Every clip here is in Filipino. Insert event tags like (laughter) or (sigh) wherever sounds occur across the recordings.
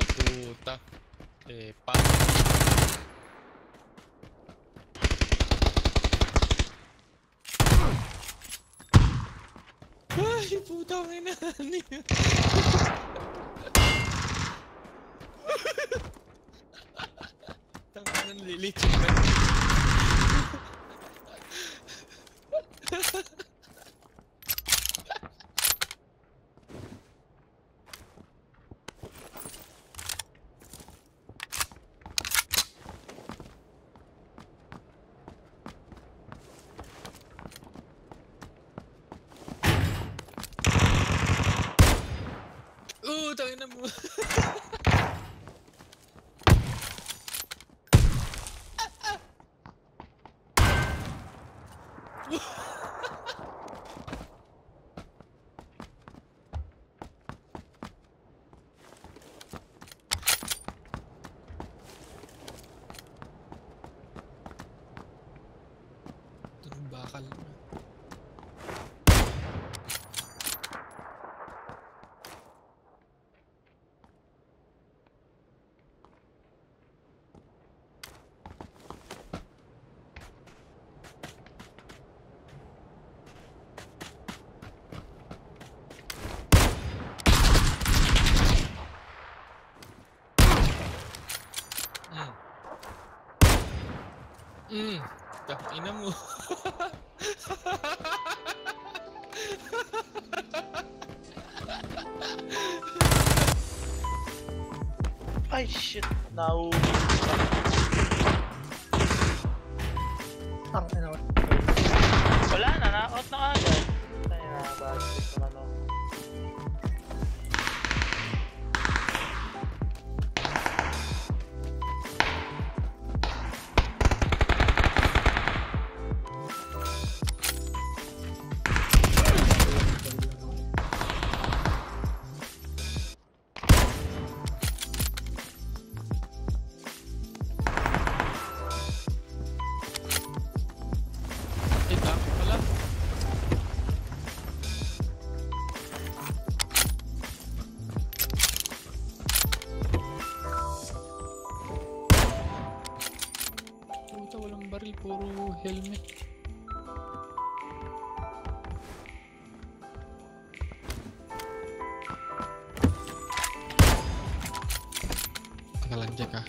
Puta. Eh, pa. Ay, puta. Ano yun? Tangan ng na mo. Bakal. Mm. Mm. Ina mo. Ay, shit. Nahuli. Tang ina. Wala na, na-out na agad. Tayo na, bakit naman banget. Kita lanjut kah?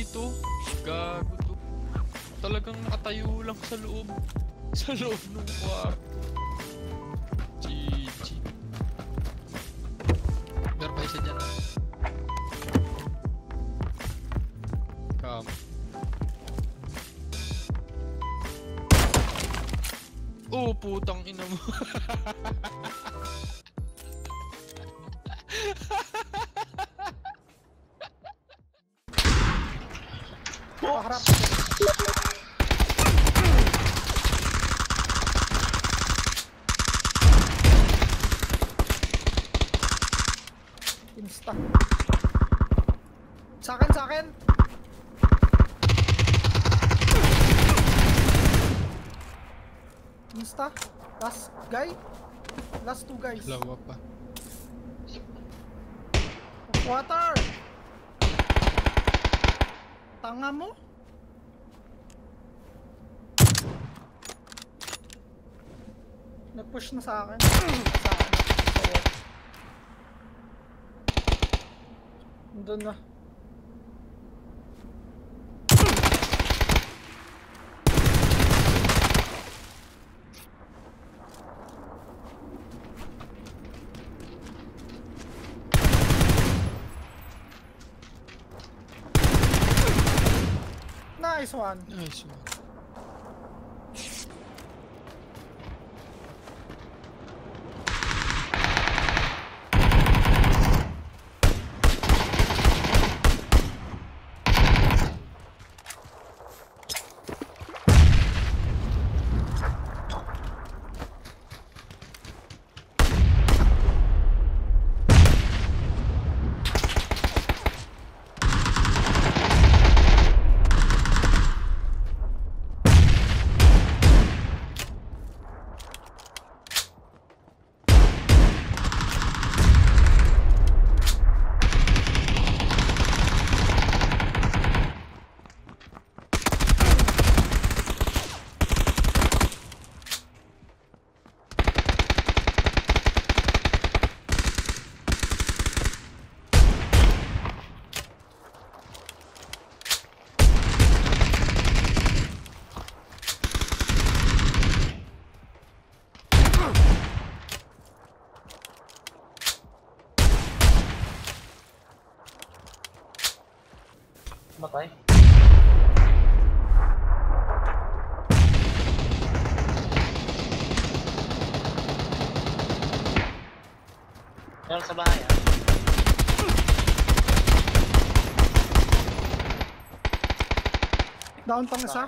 Dito. Gago to. Talagang nakatayo lang sa loob. (laughs) Sa loob ng kwarto. GG. Meron pa isa dyan. ah. Come. Oh, putang ina mo. (laughs) Paharap. Insta. Sa akin, sa akin. Insta. Last guy. Last two guys. Dalawa pa. Water! Tanga mo? Nag-push na sa akin. Sa akin. Doon na. Nice one. Nice one. Matay. Meron sa bahay ah. Down pang isa.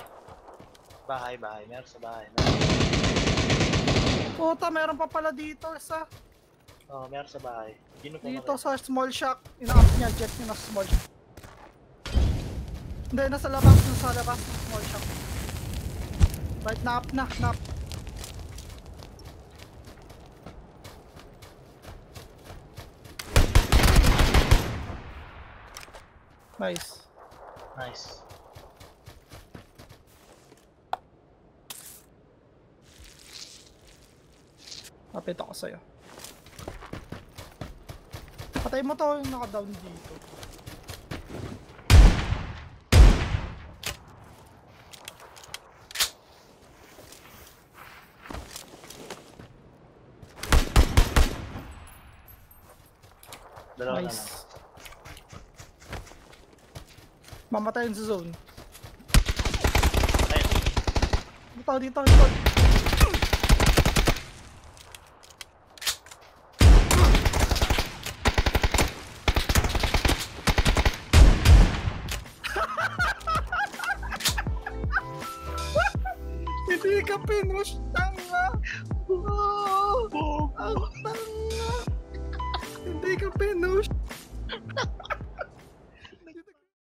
Bahay, bahay. Meron sa bahay. Puta, meron pa pala dito isa. Oo, oh, meron sa bahay. Dito sa small shack. Ina-up niya, jet niya nasa small shack. Hindi, nasa labas, nasa labas ng small shack. Right, na-up na, na-up. Nice. Nice. Kapit ako sa'yo. Patay mo to yung naka-down dito. Dalawa na lang. Nice. Mamatay yun sa zone. Ayun. Dito, dito, dito. Hindi ka pinush, tanga! Oh,